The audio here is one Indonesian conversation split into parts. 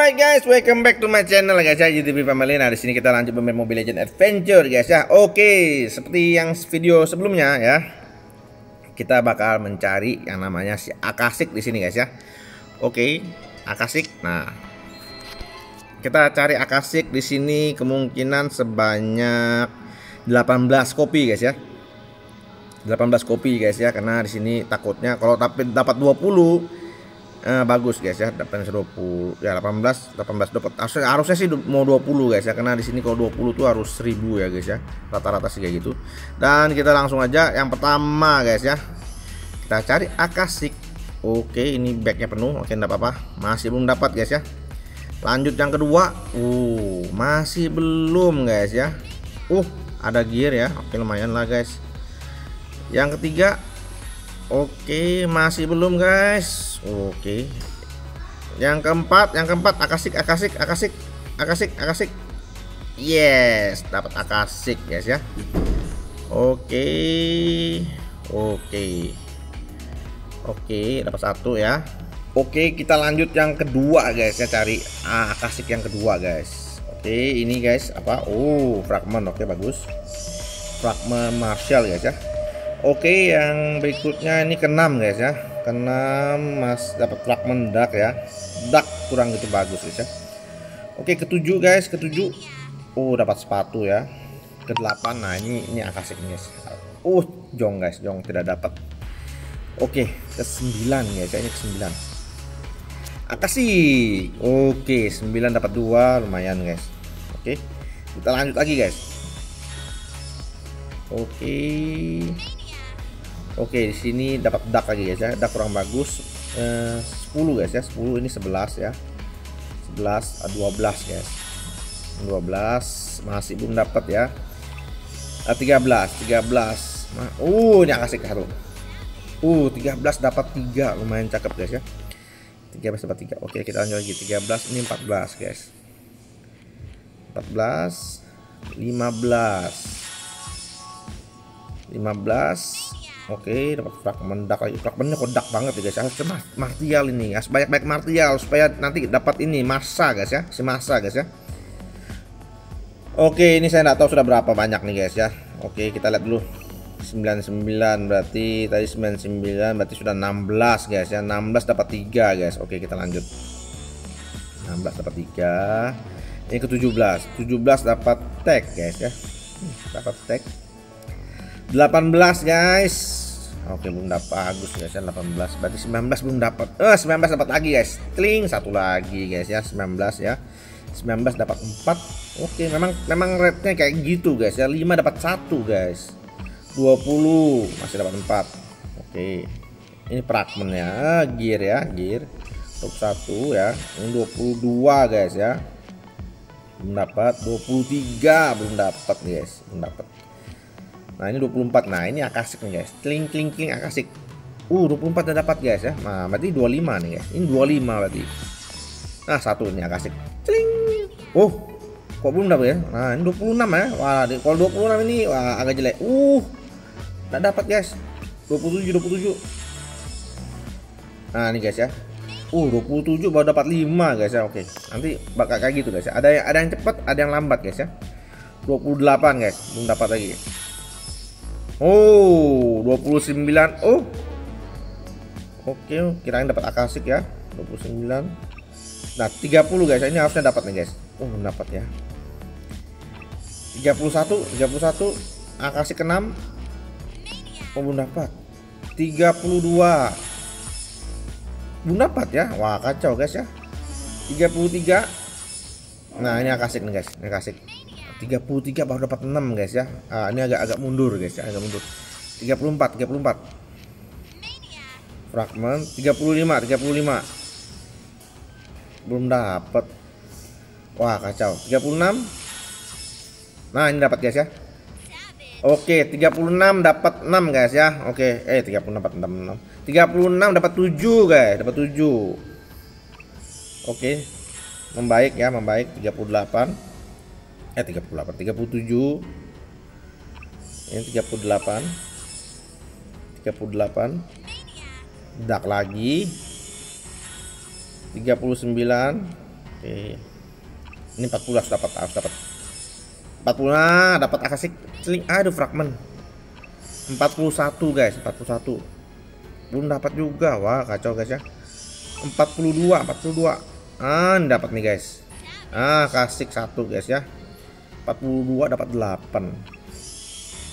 Alright guys, welcome back to my channel guys ya GTV Family. Nah di sini kita lanjut bermain Mobile Legend Adventure guys ya. Oke, seperti yang video sebelumnya ya, kita bakal mencari yang namanya si Akasik di sini guys ya. Oke, Akasik. Nah, kita cari Akasik di sini kemungkinan sebanyak 18 kopi guys ya. 18 kopi guys ya, karena di sini takutnya kalau dapat 20 eh, bagus guys ya. Dapat 20 ya 18 18 dapat harusnya, sih mau 20 guys ya. Karena di sini kalau 20 tuh harus 1000 ya guys ya. Rata-rata sih kayak gitu. Dan kita langsung aja. Yang pertama guys ya. Kita cari akasik. Oke ini backnya penuh. Oke enggak apa-apa. Masih belum dapat guys ya. Lanjut yang kedua. Uh masih belum guys ya. Uh ada gear ya. Oke lumayan lah guys. Yang ketiga Oke, masih belum guys. Oke. Yang keempat, yang keempat akasik, akasik, akasik, akasik, akasik. Yes, dapat akasik guys ya. Oke. Oke. Oke, dapat satu ya. Oke, kita lanjut yang kedua guys ya cari ah, akasik yang kedua guys. Oke, ini guys apa? Oh, fragment. Oke, bagus. Fragment Marshall guys ya Oke, yang berikutnya ini keenam guys ya. Keenam Mas dapat fragment dark ya. Dark kurang gitu bagus guys ya. Oke, ketujuh guys, ketujuh. Oh, dapat sepatu ya. Kedelapan. Nah, ini ini akasik guys. Uh, jong guys, jong tidak dapat. Oke, ke sembilan guys ya. Ini ke sembilan. Oke, sembilan dapat dua, lumayan guys. Oke. Kita lanjut lagi guys. Oke. Oke, di sini dapat dak lagi guys ya. Dak kurang bagus. Eh, 10 guys ya. 10 ini 11 ya. 11 12 guys. 12 masih belum dapat ya. Eh, 13, 13. Nah, uh, ini kasih satu. Uh, 13 dapat 3. Lumayan cakep guys ya. 13 dapat 3. Oke, kita lanjut lagi. 13 ini 14 guys. 14 15 15 Oke, dapat fragment dark lagi. Fragmentnya kodak banget ya guys. Harus cemas martial ini. Harus banyak-banyak martial supaya nanti dapat ini masa guys ya. Si masa guys ya. Oke, ini saya nggak tahu sudah berapa banyak nih guys ya. Oke, kita lihat dulu. 99 berarti tadi 99 berarti sudah 16 guys ya. 16 dapat 3 guys. Oke, kita lanjut. 16 dapat 3. Ini ke 17. 17 dapat tag guys ya. Dapat tag 18 guys. Oke belum dapat. Bagus guys ya 18 berarti 19 belum dapat. Eh 19 dapat lagi guys. Kling satu lagi guys ya. 19 ya. 19 dapat 4 Oke memang memang rate-nya kayak gitu guys ya. 5 dapat 1 guys. 20 masih dapat 4 Oke. Ini fragmentnya ah, gear ya gear. 21 ya. Ini 22 guys ya. Belum dapat. 23 belum dapat guys. Belum dapat Nah ini 24 Nah ini akasik nih guys Kling kling kling akasik Uh 24 udah dapat guys ya Nah berarti 25 nih guys Ini 25 berarti Nah satu ini akasik Kling Oh kok belum dapat ya Nah ini 26 ya Wah kalau 26 ini wah, agak jelek Uh Nggak dapat guys 27 27 Nah ini guys ya Uh 27 baru dapat 5 guys ya Oke nanti bakal kayak gitu guys ya Ada yang, ada yang cepat ada yang lambat guys ya 28 guys belum dapat lagi Oh, 29. Oh. Oke, kirain dapat akasik ya. 29. Nah, 30 guys. Ini harusnya dapat nih, guys. Oh, dapat ya. 31, 31 akasik ke-6. Oh, belum dapat. 32. Belum dapat ya. Wah, kacau guys ya. 33. Nah, ini akasik nih, guys. Ini akasik. 33 baru dapat 6 guys ya ah, ini agak agak mundur guys ya agak mundur 34 34 fragment 35 35 belum dapat wah kacau 36 nah ini dapat guys ya Oke, 36 dapat 6 guys ya. Oke, eh 36 dapat 6. 36 dapat 7 guys, dapat 7. Oke. Membaik ya, membaik 38 eh 38 37 ini 38 38 dak lagi. 39 oke. Ini 40 harus dapat harus dapat. 40 nah dapat akasik seling aduh fragmen 41 guys 41 belum dapat juga. Wah kacau guys ya. 42 42 ah dapat nih guys. Ah kasih satu guys ya 42 dapat 8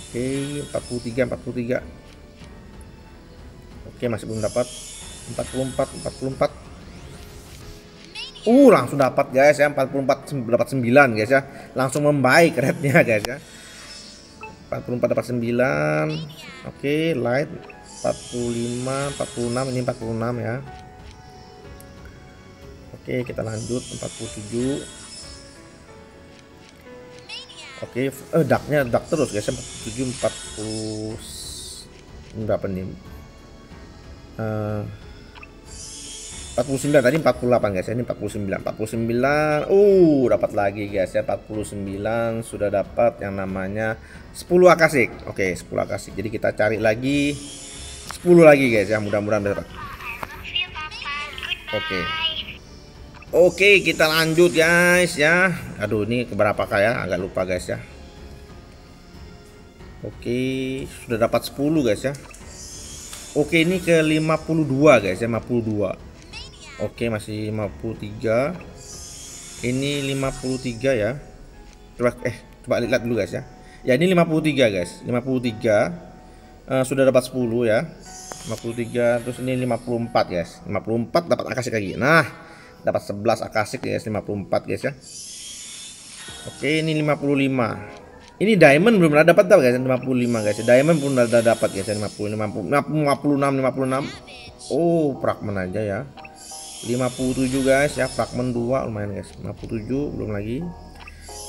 oke 43 43 oke masih belum dapat 44 44 Uh langsung dapat guys ya 44 dapat 9 guys ya langsung membaik rednya guys ya 44 dapat 9 oke light 45 46 ini 46 ya oke kita lanjut 47 oke eh daknya dak terus guys. 47 40 berapa nih? Uh, 49 tadi 48 guys. Ini 49 49 uh dapat lagi guys ya. 49 sudah dapat yang namanya 10 akasik. Oke 10 akasik. Jadi kita cari lagi 10 lagi guys ya. Mudah-mudahan dapat. Oke oke kita lanjut guys ya. Aduh ini keberapa ya? Agak lupa guys ya. Oke sudah dapat 10 guys ya. Oke ini ke 52 guys ya 52 Oke masih 53 Ini 53 ya. Coba eh coba lihat dulu guys ya. Ya ini 53 guys 53 uh, Sudah dapat 10 ya. 53 terus ini 54 guys. 54 dapat akasik lagi. Nah dapat 11 akasik guys. 54 guys ya. Oke ini 55 Ini diamond belum ada dapat tau guys 55 guys. Diamond pun udah dapat guys 50 50 56 56 Oh fragment aja ya. 57 guys ya. Fragment 2 lumayan guys. 57 belum lagi.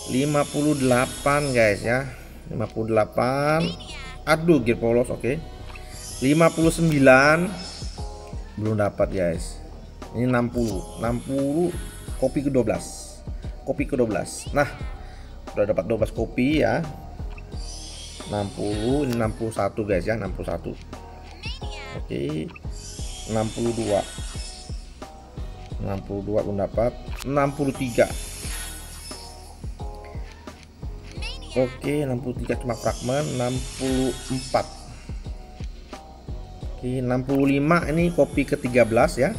58 guys ya. 58 aduh gear polos oke. Okay. 59 belum dapat guys ini 60 60 kopi ke 12 kopi ke 12 nah udah dapat 12 kopi ya. 60 ini 61 guys ya 61 oke okay. 62 62 pun dapat 63 Oke 63 cuma fragmen 64 Oke 65 ini kopi ke 13 ya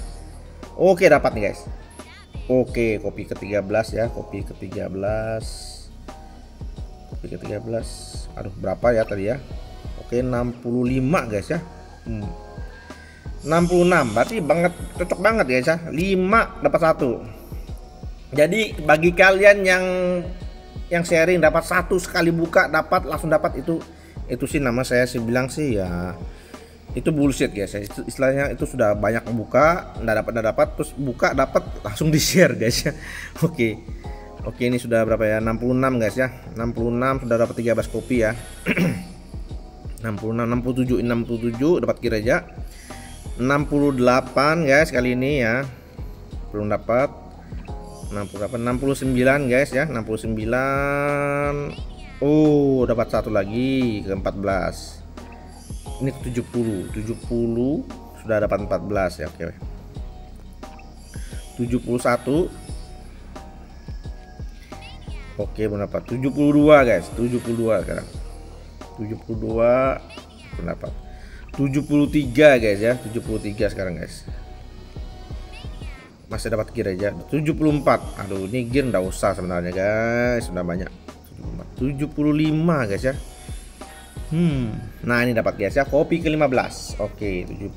Oke dapat nih guys. Oke kopi ke 13 ya kopi ke 13 kopi ke 13 aduh berapa ya tadi ya? Oke 65 guys ya. Hmm. 66 berarti banget cocok banget ya ya. 5 dapat satu. Jadi bagi kalian yang yang sharing dapat satu sekali buka dapat langsung dapat itu itu sih nama saya sih bilang sih ya itu bullshit guys. Ya istilahnya itu sudah banyak buka nggak dapat nggak dapat terus buka dapat langsung di share guys ya. Oke. Oke ini sudah berapa ya? 66 guys ya. 66 sudah dapat 13 kopi ya. 66 67 67 dapat aja 68 guys kali ini ya. Belum dapat. 68 69 guys ya. 69 Oh dapat satu lagi ke 14 ini ke 70 70 sudah dapat 14 ya oke 71 Oke belum dapat 72 guys 72 sekarang 72 belum dapat 73 guys ya 73 sekarang guys masih dapat gear aja 74 aduh ini gear nggak usah sebenarnya guys sudah banyak 75 guys ya hmm. Nah ini dapat guys ya. Kopi ke 15 oke 75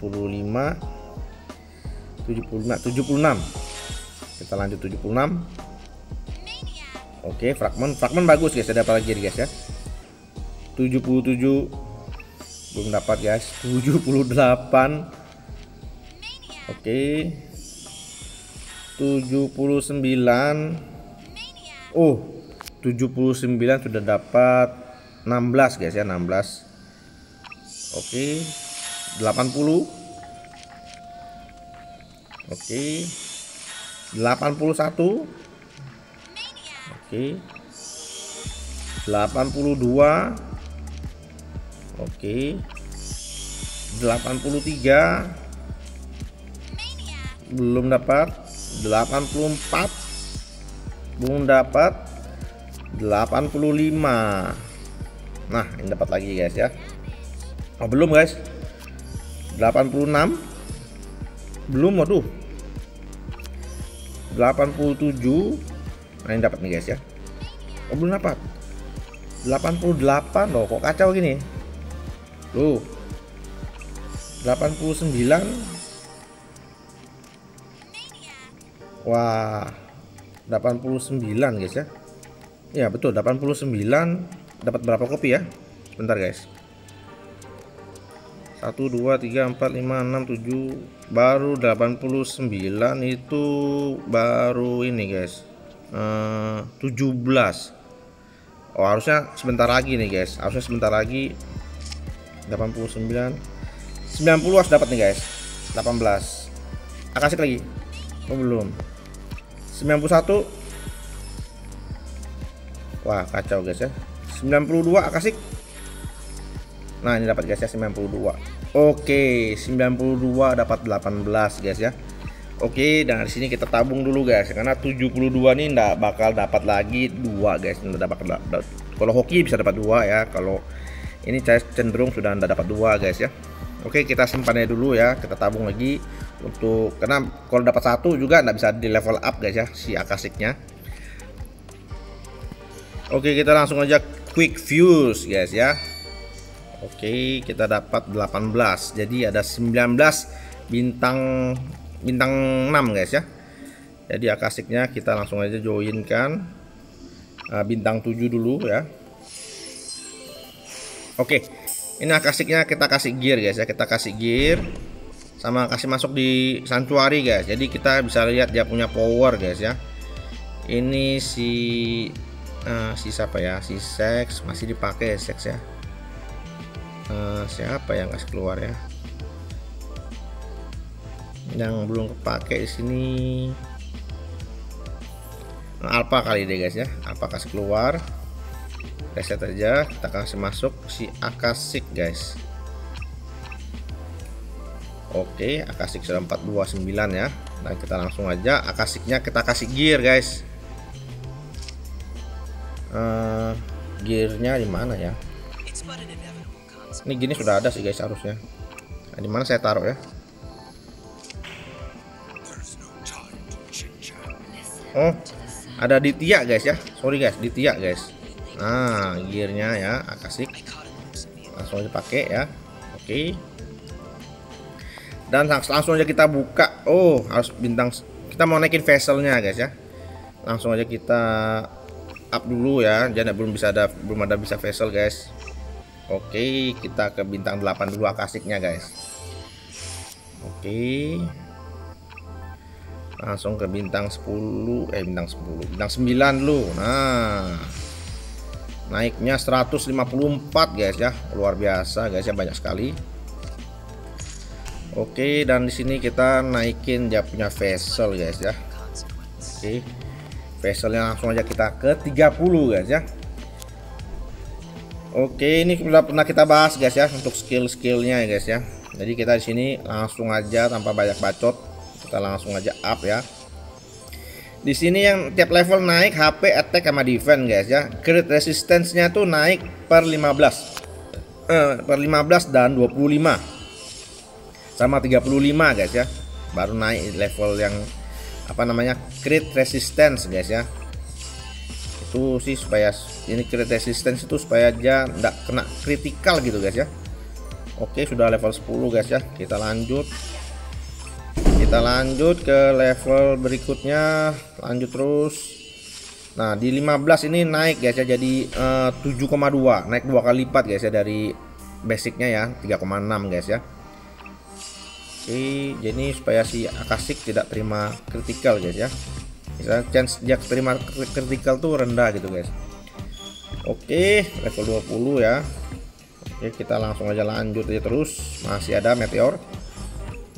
75 76 kita lanjut 76 oke fragment fragment bagus guys. Ada apa lagi guys ya? 77 belum dapat guys. 78 oke. 79 oh 79 sudah dapat 16 guys ya 16 oke 80 oke 81 oke 82 Oke. 83 belum dapat 84 belum dapat 85 nah ini dapat lagi guys ya. Oh belum guys. 86 belum waduh. 87 nah ini dapat nih guys ya. Oh belum dapat. 88 loh kok kacau gini? Loh. 89 wah 89 guys ya. Ya betul 89 dapat berapa kopi ya? Bentar guys. 1 2 3 4 5 6 7 baru 89 itu baru ini guys. Eh, 17 Oh harusnya sebentar lagi nih guys. Harusnya sebentar lagi 89 90 harus dapat nih guys. 18 akasik lagi. Oh belum. 91 wah kacau guys ya 92 akasik. Nah ini dapat guys ya 92 Oke 92 dapat 18 guys ya. Oke dan di sini kita tabung dulu guys Karena 72 ini ndak bakal dapat lagi dua guys. Dapat Kalau hoki bisa dapat dua ya. Kalau ini saya cenderung sudah ndak dapat dua guys ya. Oke kita simpannya dulu ya. Kita tabung lagi untuk karena kalau dapat satu juga ndak bisa di level up guys ya si akasiknya. Oke kita langsung aja quick fuse guys ya Oke, kita dapat 18. Jadi ada 19 bintang bintang 6 guys ya. Jadi akasiknya kita langsung aja joinkan uh, bintang 7 dulu ya. Oke. Ini akasiknya kita kasih gear guys ya. Kita kasih gear sama kasih masuk di sanctuary guys. Jadi kita bisa lihat dia punya power guys ya. Ini si uh, si siapa ya? Si sex masih dipakai sex ya? Uh, siapa yang kasih keluar ya? Yang belum kepake di sini. Alpha kali deh guys ya. Alpha kasih keluar. Reset aja kita kasih masuk si Akasik guys. Oke Akasik sudah 429 ya. Nah kita langsung aja Akasiknya kita kasih gear guys uh, Gearnya di mana ya? Ini gini sudah ada sih guys harusnya. Nah, di mana saya taruh ya? Oh ada di tiak guys ya. Sorry guys di tiak guys. Nah gearnya ya akasik langsung aja pakai ya. Oke. Okay. dan langsung aja kita buka. Oh harus bintang. Kita mau naikin vesselnya guys ya. Langsung aja kita up dulu ya jadi belum bisa ada belum ada bisa vessel guys Oke, kita ke bintang 8 dulu akasiknya, guys. Oke. Langsung ke bintang 10, eh bintang 10, bintang 9 dulu. Nah. Naiknya 154, guys ya. Luar biasa, guys ya, banyak sekali. Oke, dan di sini kita naikin dia punya vessel, guys ya. Oke. Vesselnya langsung aja kita ke 30, guys ya. Oke, ini sudah pernah kita bahas guys ya untuk skill-skillnya ya guys ya. Jadi kita di sini langsung aja tanpa banyak bacot, kita langsung aja up ya. Di sini yang tiap level naik HP, attack sama defense guys ya. Crit resistance-nya tuh naik per 15. Eh, per 15 dan 25. Sama 35 guys ya. Baru naik level yang apa namanya? Crit resistance guys ya. Itu sih supaya ini crit resistance itu supaya aja tidak kena kritikal gitu guys ya. Oke sudah level 10 guys ya. Kita lanjut. Kita lanjut ke level berikutnya. Lanjut terus. Nah di 15 ini naik guys ya. Jadi eh, 7,2 naik dua kali lipat guys ya dari basicnya ya. 3,6 guys ya Oke jadi supaya si akasik tidak terima kritikal guys ya. Misalnya chance dia terima critical tuh rendah gitu guys. Oke level 20 ya. Oke kita langsung aja lanjut aja terus. Masih ada meteor.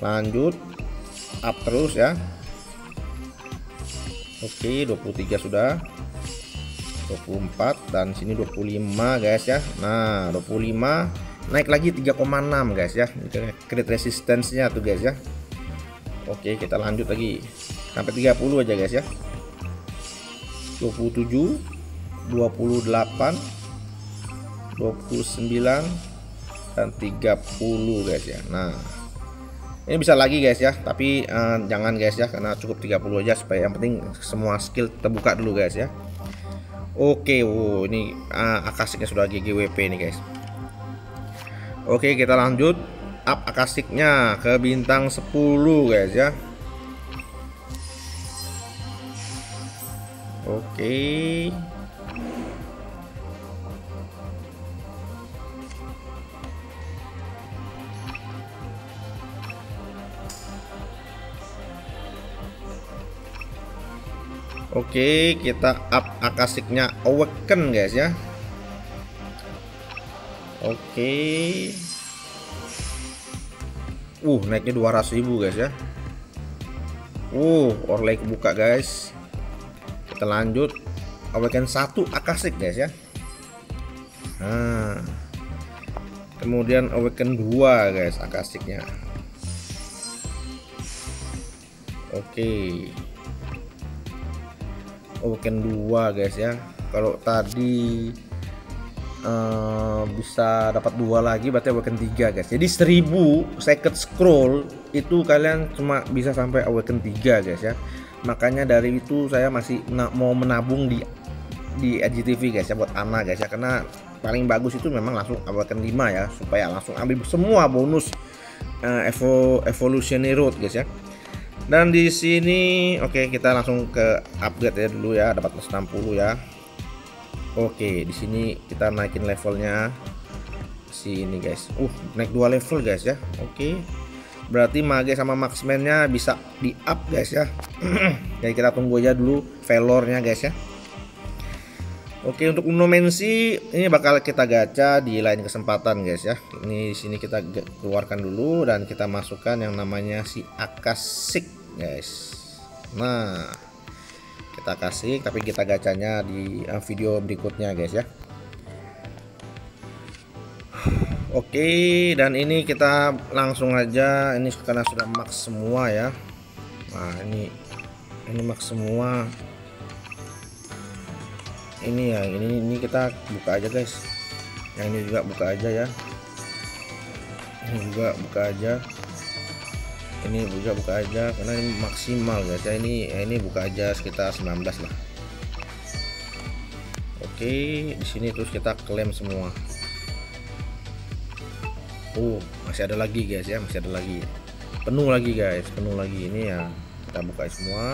Lanjut up terus ya. Oke 23 sudah. 24 dan sini 25 guys ya. Nah 25 naik lagi 3,6 guys ya. Crit resistance-nya tuh guys ya. Oke kita lanjut lagi. Sampai 30 aja guys ya. 27 28 29 dan 30 guys ya. Nah ini bisa lagi guys ya. Tapi uh, jangan guys ya karena cukup 30 aja supaya yang penting semua skill terbuka dulu guys ya. Oke wow ini uh, akasiknya sudah GGWP nih guys Oke kita lanjut. Up akasiknya ke bintang 10 guys ya. Oke. Oke, kita up akasiknya awaken guys ya. Oke. Uh, naiknya 200 ribu guys ya. Uh, orlay kebuka guys. Kita lanjut awaken satu akasik guys ya. Nah. Kemudian awaken dua guys akasiknya. Oke. Okay weekend 2 guys ya kalau tadi uh, bisa dapat dua lagi berarti awaken 3 guys. Jadi 1000 second scroll itu kalian cuma bisa sampai awaken 3 guys ya. Makanya dari itu saya masih mau menabung di di IGTV guys ya buat Ana guys ya. Karena paling bagus itu memang langsung awaken 5 ya supaya langsung ambil semua bonus uh, evo evolutionary road guys ya. Dan di sini oke okay, kita langsung ke upgrade ya dulu ya. Dapat plus 60 ya oke di sini kita naikin levelnya. Si ini guys. Uh naik dua level guys ya. Oke. Berarti mage sama maxman-nya bisa di up guys ya. Jadi kita tunggu aja dulu velornya guys ya. Oke untuk Unomensi ini bakal kita gacha di lain kesempatan guys ya. Ini di sini kita keluarkan dulu dan kita masukkan yang namanya si Akasik guys. Nah kita kasih tapi kita gacanya di eh, video berikutnya guys ya. Oke dan ini kita langsung aja. Ini karena sudah max semua ya. Nah ini ini max semua. Ini ya ini ini kita buka aja guys. Yang ini juga buka aja ya. Ini juga buka aja ini juga buka aja karena ini maksimal guys ya. Ini ya ini buka aja sekitar 19 lah. Oke di sini terus kita klaim semua. Oh masih ada lagi guys ya masih ada lagi. Penuh lagi guys penuh lagi. Ini ya kita buka semua.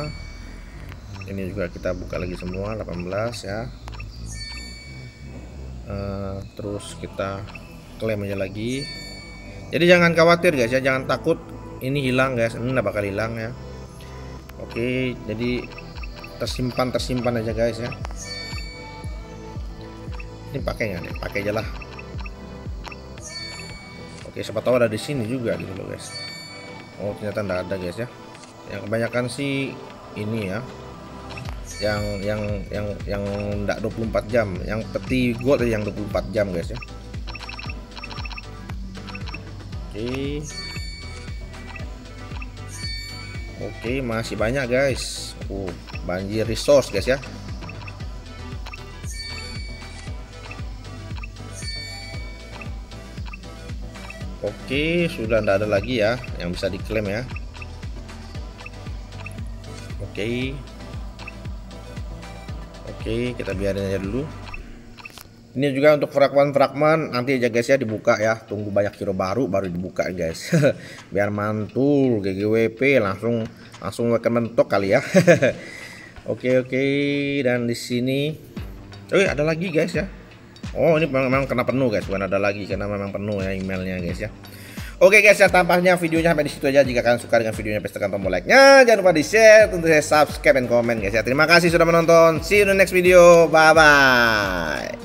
Ini juga kita buka lagi semua 18 ya. Uh, terus kita klaim aja lagi. Jadi jangan khawatir guys ya jangan takut ini hilang guys. Ini nggak bakal hilang ya. Oke jadi tersimpan tersimpan aja guys ya. Ini pakai nggak nih? Pakai aja lah. Oke siapa tahu ada di sini juga gitu loh guys. Oh ternyata nggak ada guys ya. Yang kebanyakan sih ini ya. Yang yang yang yang enggak 24 jam. Yang peti gold yang 24 jam guys ya. Oke oke masih banyak guys uh banjir resource guys ya Oke, sudah tidak ada lagi ya yang bisa diklaim ya. Oke. Oke kita biarin aja dulu ini juga untuk fragman-fragman nanti aja guys ya dibuka ya. Tunggu banyak hero baru baru dibuka guys. Biar mantul GGWP langsung langsung akan mentok kali ya. Oke oke dan di sini oh ada lagi guys ya. Oh ini memang, kena penuh guys bukan ada lagi karena memang penuh ya emailnya guys ya. Oke guys ya tampaknya videonya sampai di situ aja. Jika kalian suka dengan videonya tekan tombol like-nya. Jangan lupa di share tentu saja subscribe dan komen guys ya. Terima kasih sudah menonton. See you in the next video. Bye bye